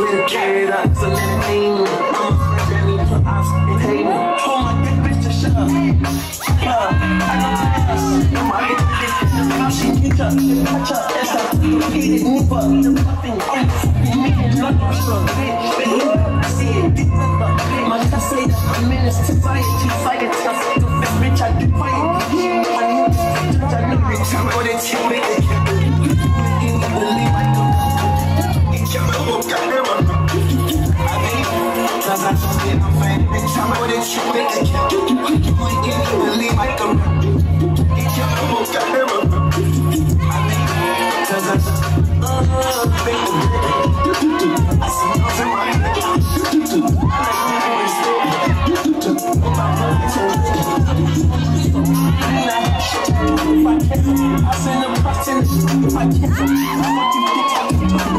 I carry it up, so let me I'm a friend and hate me Oh my god, bitch, just shut up Yeah, cause I know that I'm famous I'm gonna chill with it You. ain't believe I know It's your little goddamn I mean, cause I know, uh, baby I see nothing in my head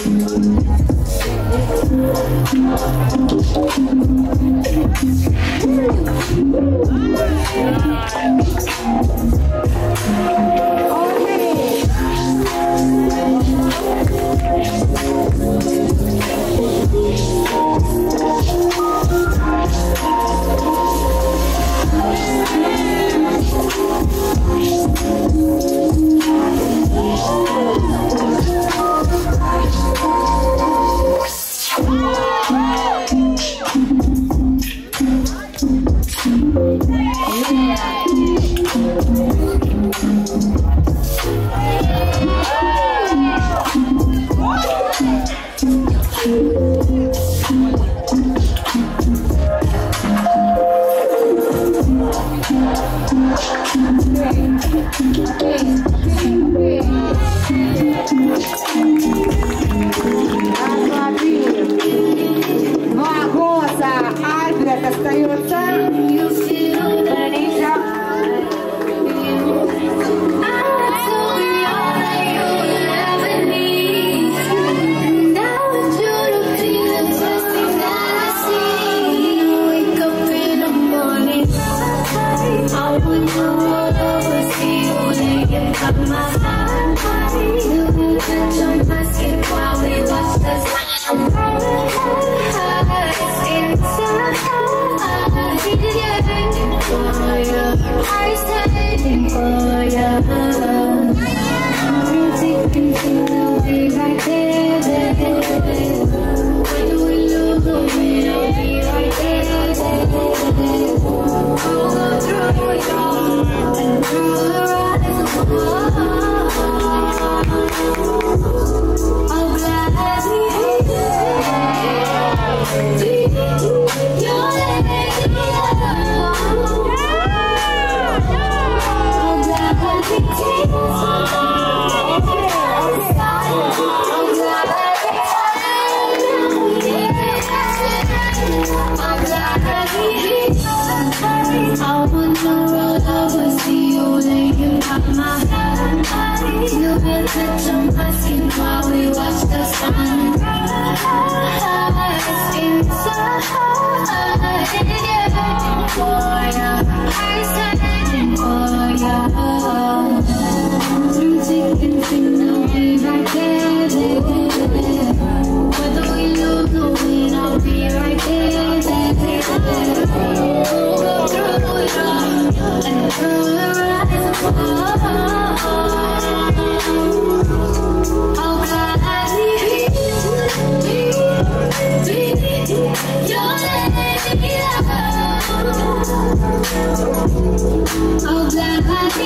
Oh, my God. Yeah. And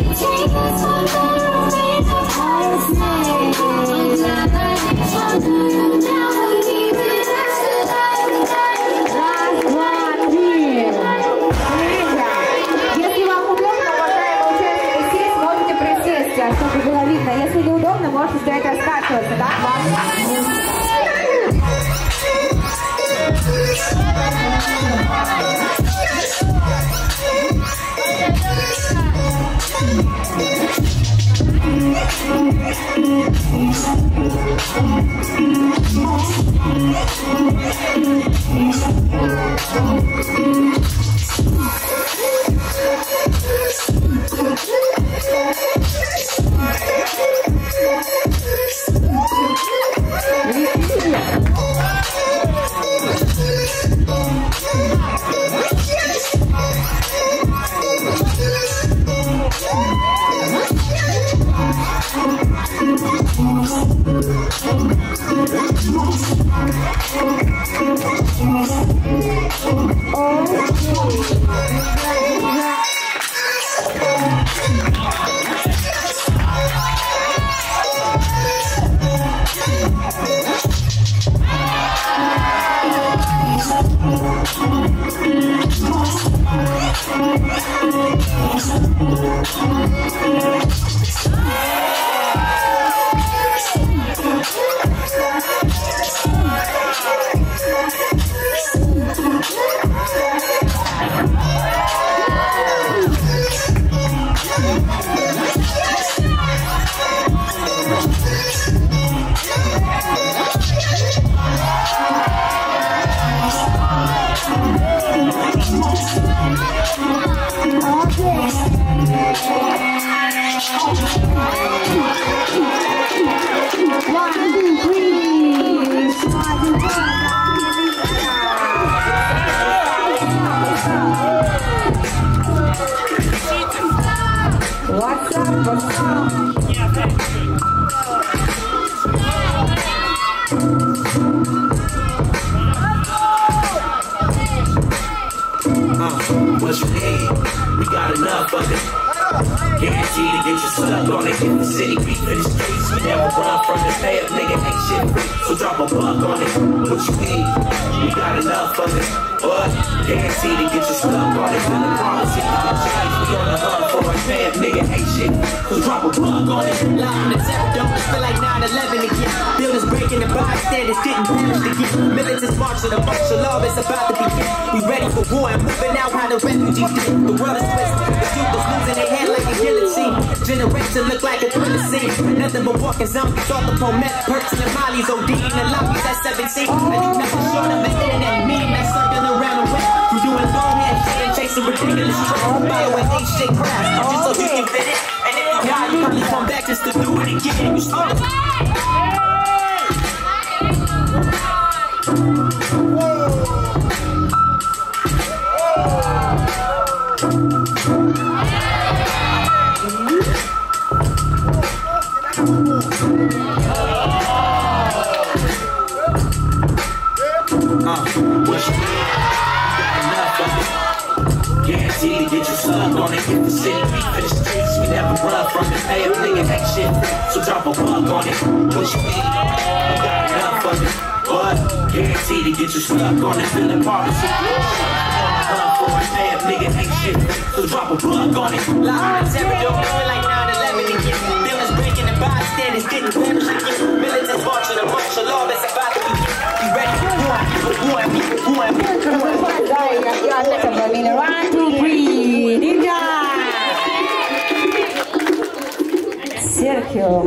me change. from the nigga ain't shit free. So drop a buck on it. What you need? You got enough of it. But guaranteed to get you stuck on it. Been a promise, you. We on the hunt my fans, nigga hate shit. So drop a plug on it. Live in the terror, don't feel like 9-11 again. Buildings breaking the bystanders, getting punished again. Militants marching, a martial law is about to begin. We ready for war and moving out how the refugees did. The world is twisted, the youth is losing their head like a guillotine. Generation look like a thriller scene. Nothing but walking zombies All the meth, perks and mollies, OD in the lobbies at 17. I do nothing short of an internet meme, that's something. You doing long and shit and chasing ridiculous shit. I'm about when they shit grass Just so you can fit it. And if you got it, come back just to do it again. You slow. wanna hit the city. For the streets, we never run from the pale nigga that shit. So drop a bug on it. What you need? I got enough of it. But guaranteed to get you stuck on it. Feeling partisan. Half nigga ain't shit, so drop a plug on it. Lies every door, feel like 9-11 again. Dealers breaking the bystanders, getting better again. Militants marching the martial law that's about to begin. Be ready? Who am I? Who am Who I? Am one, two, three, ninja! Sergio.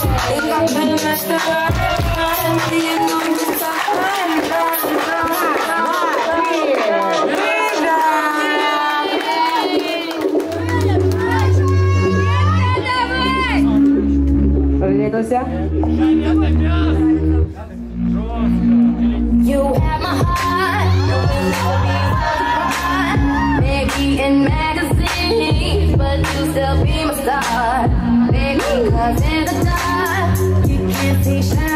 You I've been messed around and being on my in magazines, but you still be my star. Make me consider fancy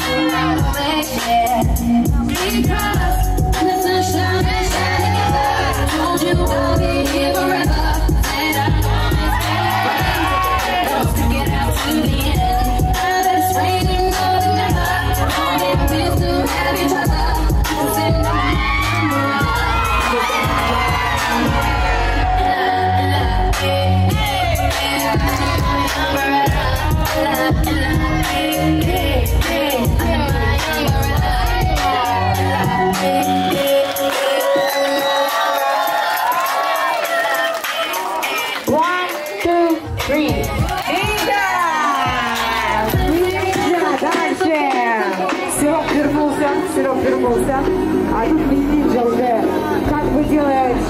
away. Yeah. Because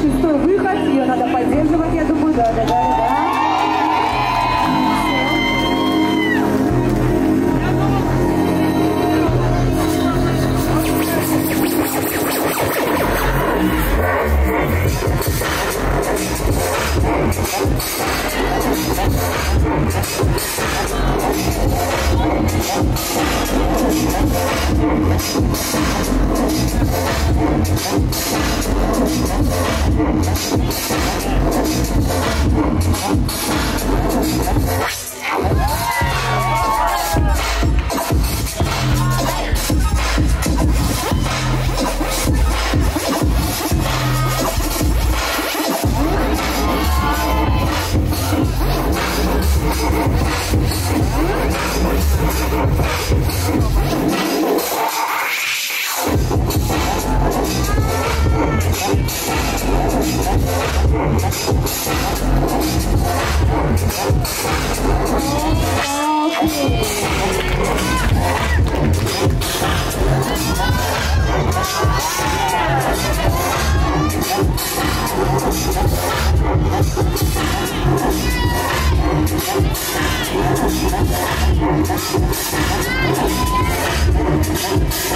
шестой выход, ее надо поддерживать, я думаю, да, да, да, да. Thank you.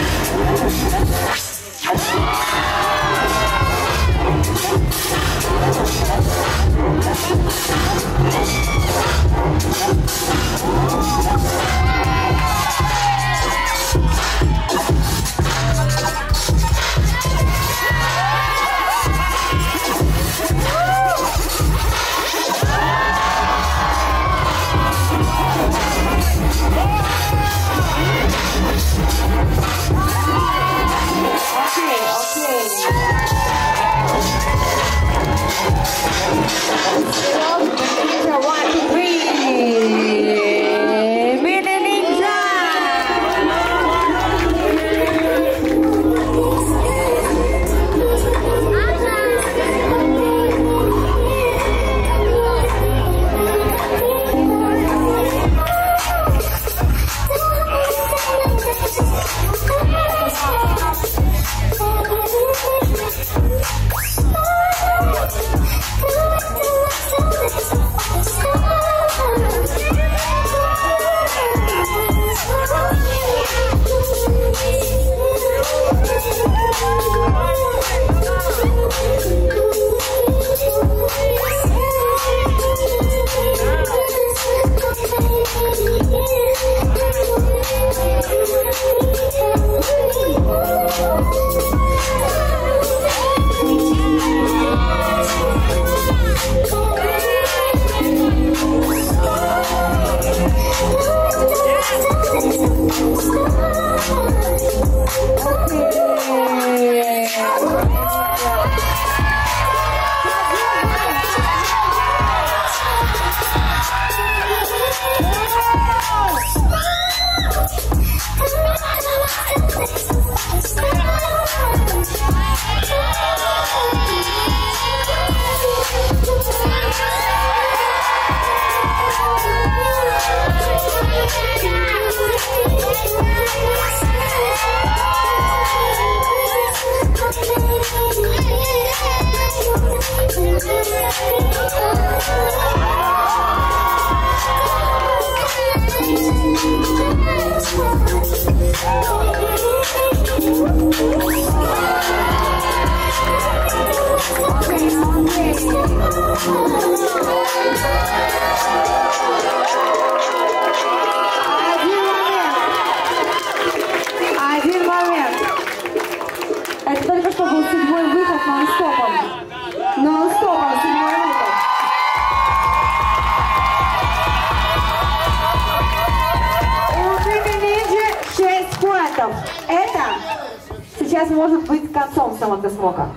Сейчас может быть концом самого смока.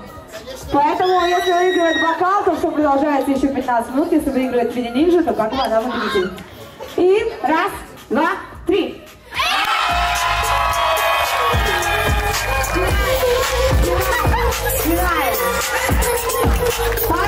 Поэтому, если выигрывает бокал, то все продолжается еще 15 минут. Если выигрывает мини нинджа, то как бы она победитель. И раз, два, три.